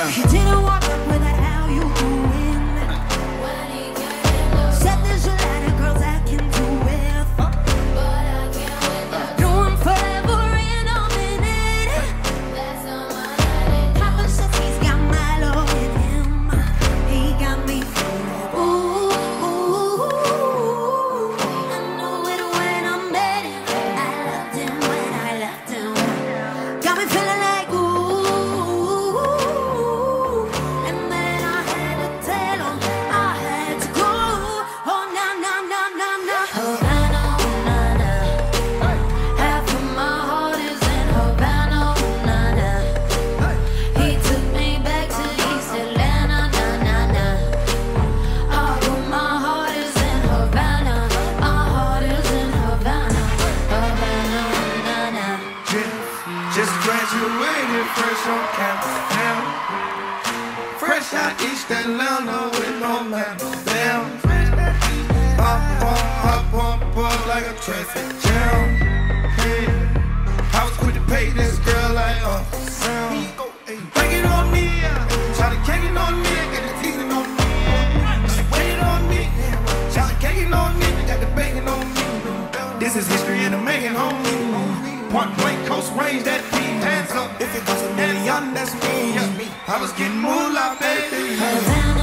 Uh. Graduated fresh on campus. Damn. Fresh out East Atlanta with no man. Damn. Hop on, hop on, up like a traffic jam. Hey. I was quick to pay this girl like uh. Sam. Bring it on me, try to cake it on me, get the teasing on me. She waited on me, try to cake it on me, got the bacon on me. This is history in the making, homie. Point blank, coast range, that beat. If it goes a million, that's me. I was getting moolah, baby.